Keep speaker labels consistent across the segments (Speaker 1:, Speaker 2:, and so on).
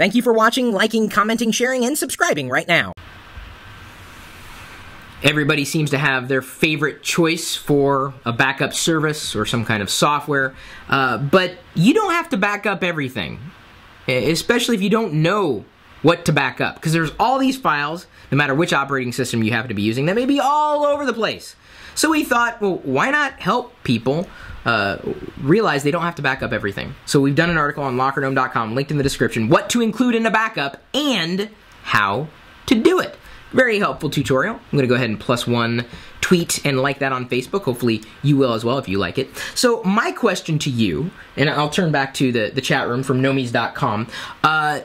Speaker 1: Thank you for watching, liking, commenting, sharing, and subscribing right now. Everybody seems to have their favorite choice for a backup service or some kind of software, uh, but you don't have to back up everything, especially if you don't know what to back up, because there's all these files, no matter which operating system you happen to be using, that may be all over the place. So we thought, well, why not help people uh, realize they don't have to back up everything? So we've done an article on lockergnome.com, linked in the description, what to include in a backup and how to do it. Very helpful tutorial. I'm going to go ahead and plus one tweet and like that on Facebook. Hopefully you will as well if you like it. So my question to you, and I'll turn back to the, the chat room from gnomies.com. Uh,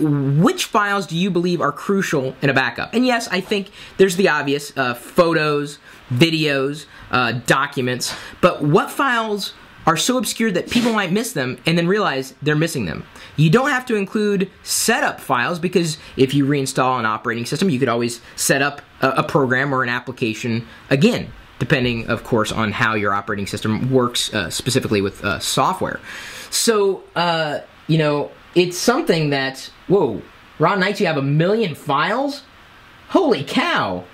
Speaker 1: which files do you believe are crucial in a backup? And yes, I think there's the obvious uh, photos, videos, uh, documents, but what files are so obscure that people might miss them and then realize they're missing them. You don't have to include setup files because if you reinstall an operating system, you could always set up a, a program or an application again, depending, of course, on how your operating system works uh, specifically with uh, software. So, uh, you know, it's something that, whoa, Ron Knights, you have a million files? Holy cow!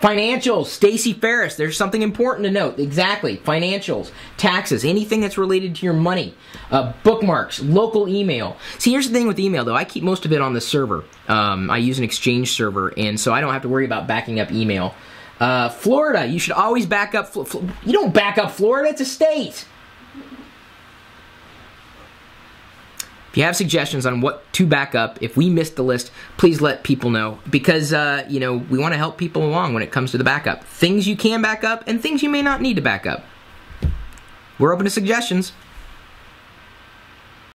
Speaker 1: Financials, Stacy Ferris, there's something important to note. Exactly. Financials, taxes, anything that's related to your money, uh, bookmarks, local email. See, here's the thing with email though. I keep most of it on the server. Um, I use an Exchange server, and so I don't have to worry about backing up email. Uh, Florida, you should always back up. you don't back up Florida, it's a state. If you have suggestions on what to back up, if we missed the list, please let people know because uh, you know we want to help people along when it comes to the backup. Things you can back up and things you may not need to back up. We're open to suggestions.